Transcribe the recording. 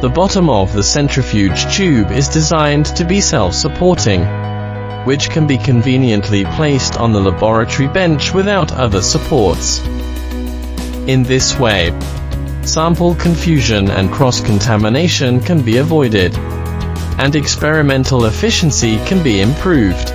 The bottom of the centrifuge tube is designed to be self-supporting, which can be conveniently placed on the laboratory bench without other supports. In this way, sample confusion and cross-contamination can be avoided, and experimental efficiency can be improved.